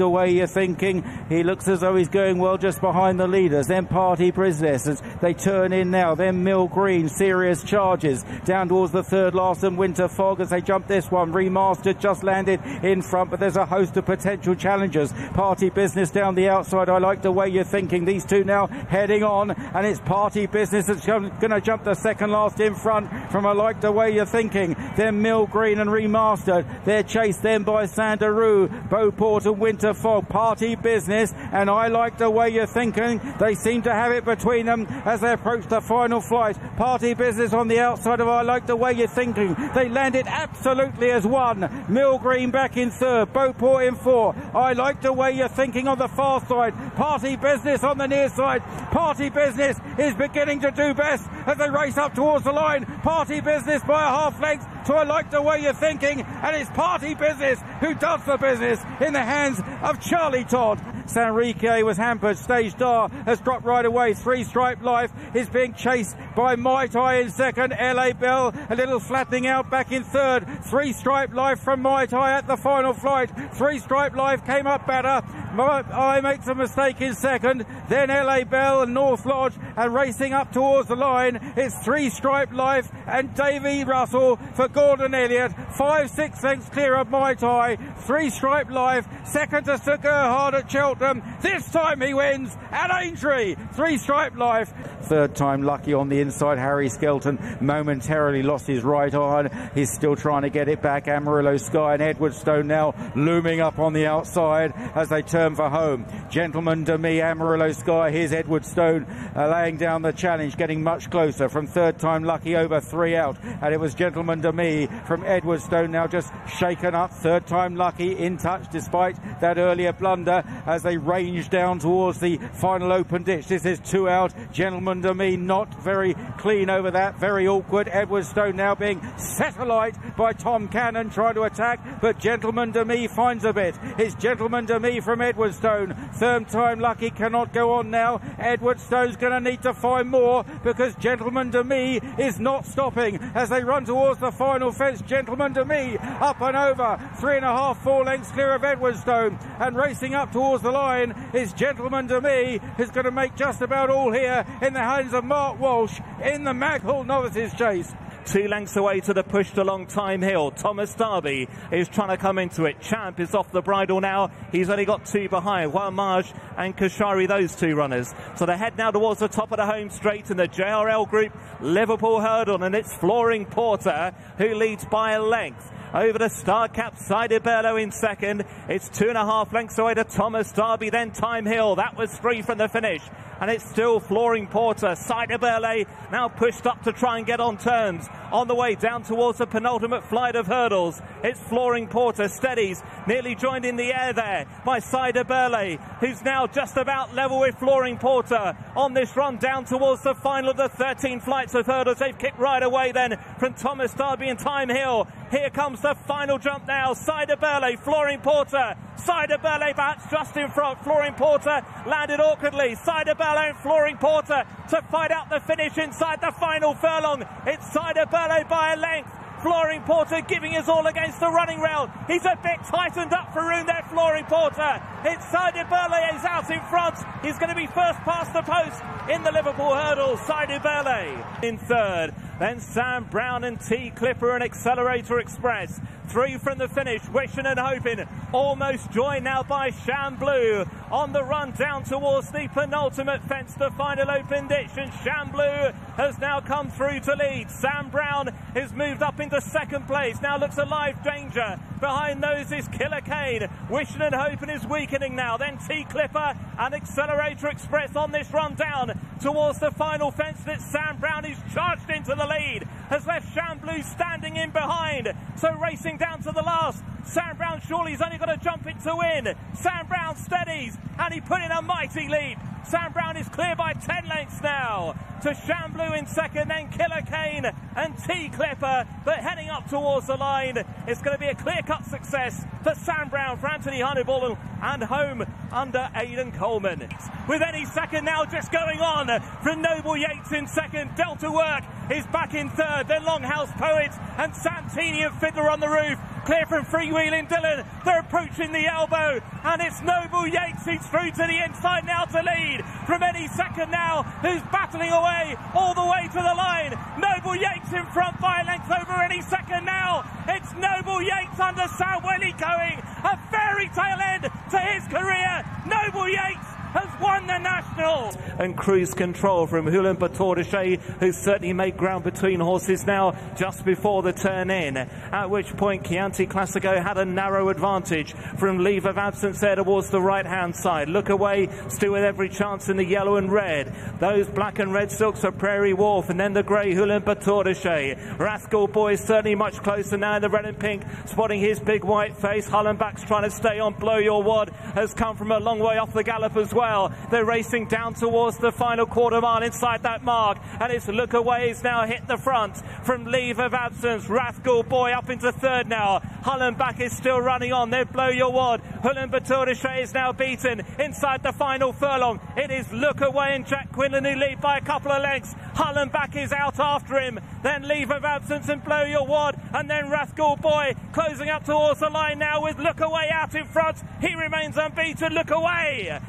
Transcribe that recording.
the way you're thinking. He looks as though he's going well just behind the leaders. Then Party Business as they turn in now. Then Mill Green, serious charges down towards the third last and Winter Fog as they jump this one. Remastered just landed in front, but there's a host of potential challengers. Party Business down the outside. I like the way you're thinking. These two now heading on, and it's Party Business that's going to jump the second last in front from I like the way you're thinking. Then Mill Green and Remastered. They're chased then by Sandaroo, Beauport and Winter Fog. Party Business, and I like the way you're thinking. They seem to have it between them as they approach the final flight. Party Business on the outside of I like the way you're thinking. They landed absolutely as one. Mill Green back in third, Beauport in four. I like the way you're thinking on the far side. Party Business on the near side. Party Business is beginning to do best as they race up towards the line. Party Business by a half length. So I like the way you're thinking, and it's Party Business who does the business in the hands of Charlie Todd. Sanrique was hampered. Stage Star has dropped right away. Three Stripe Life is being chased by Mai Tai in second. LA Bell a little flattening out back in third. Three Stripe Life from Mai Tai at the final flight. Three Stripe Life came up better. I makes a mistake in second. Then LA Bell and North Lodge are racing up towards the line. It's Three Stripe Life and Davy Russell for Gordon Elliott. Five, six lengths clear of Mai Tai. Three Stripe Life. Second to Sir Gerhard at Cheltenham. This time he wins at Aintree. Three Stripe Life. Third time lucky on the inside. Harry Skelton momentarily lost his right arm. He's still trying to get it back. Amarillo Sky and Edwardstone now looming up on the outside as they turn for home. Gentleman to me, Amarillo Sky. Here's Edwardstone uh, laying down the challenge, getting much closer from third time lucky over three out. And it was Gentleman to me from Edwardstone now just shaken up. Third time lucky in touch despite that earlier blunder as they range down towards the final open ditch. This is two out. Gentleman to me not very clean over that. Very awkward. Edwardstone now being set alight by Tom Cannon trying to attack, but Gentleman to me finds a bit. It's Gentleman to me from Edwardstone. Third time lucky cannot go on now. Edwardstone's going to need to find more because Gentleman to me is not stopping as they run towards the final fence. Gentleman to me up and over. Three and a half, four lengths clear of Edwardstone and racing up towards the line is Gentleman to me who's going to make just about all here in the hands of Mark Walsh in the Maghull Novices Chase. Two lengths away to the pushed along time hill. Thomas Darby is trying to come into it. Champ is off the bridle now. He's only got two behind. While Marge and Kashari, those two runners. So they head now towards the top of the home straight in the JRL group Liverpool hurdle. And it's Flooring Porter who leads by a length over to Star Cap Sire Du Berlais in second. It's two and a half lengths away to Thomas Darby, then Time Hill. That was three from the finish. And it's still Flooring Porter. Berlais now pushed up to try and get on terms. On the way down towards the penultimate flight of hurdles. It's Flooring Porter. Steadies. Nearly joined in the air there by Berlais, who's now just about level with Flooring Porter on this run down towards the final of the 13 flights of hurdles. They've kicked right away then from Thomas Darby and Time Hill. Here comes the final jump now. Berlais, Flooring Porter. Berlais, perhaps just in front. Flooring Porter landed awkwardly. Sire Du Berlais and Flooring Porter to fight out the finish inside the final furlong. It's Sire Du Berlais by a length. Flooring Porter giving his all against the running rail. He's a bit tightened up for room there, Flooring Porter. It's Side Burley is out in front. He's going to be first past the post in the Liverpool hurdle. Sire Du Berlais in third. Then Sam Brown and Tea Clipper and Accelerator Express. Three from the finish, wishing and hoping. Almost joined now by Shan Blue on the run down towards the penultimate fence, the final open ditch. And Shan Blue has now come through to lead. Sam Brown has moved up into second place. Now looks a live danger. Behind those is Killer Kane. Wishing and hoping is weakening now. Then Tea Clipper and Accelerator Express on this run down towards the final fence that Sam Brown is charged into the lead, has left Shan Blue standing in behind. So racing down to the last. Sam Brown surely he's only got to jump it to win. Sam Brown steadies and he put in a mighty leap. Sam Brown is clear by 10 lengths now to Shan Blue in second, then Killer Kane and Tea Clipper. But heading up towards the line, it's going to be a clear cut success for Sam Brown, for Anthony Honeyball, and home under Aidan Coleman. With any second now just going on from Noble Yeats in second. Delta Work is back in third, then Longhouse Poets and Sam Martini and Fiddler on the roof. Clear from freewheeling Dylan. They're approaching the elbow. And it's Noble Yeats who's through to the inside now to lead. From any second now, who's battling away all the way to the line. Noble Yeats in front by length over any second now. It's Noble Yeats under Sam Waley-Cohen. A fairy tale end to his career. Noble Yeats has won the National. And cruise control from Hulan Batordeche, who's certainly made ground between horses now just before the turn in. At which point Chianti Classico had a narrow advantage from leave of absence there towards the right hand side. Look away, still with every chance in the yellow and red. Those black and red silks are Prairie Wolf and then the grey Hulan Batordeche. Rascal Boy is certainly much closer now in the red and pink, spotting his big white face. Hullenbach's trying to stay on. Blow Your Wad has come from a long way off the gallop as well well. They're racing down towards the final quarter mile inside that mark. And it's Look Away is now hit the front from leave of absence. Rascal Boy up into third now. Hullenbach is still running on. They blow your wad. Batordeche is now beaten inside the final furlong. It is Look Away and Jack Quinlan who lead by a couple of lengths. Hullenbach is out after him. Then leave of absence and blow your wad. And then Rascal Boy closing up towards the line now with Look Away out in front. He remains unbeaten. Look Away.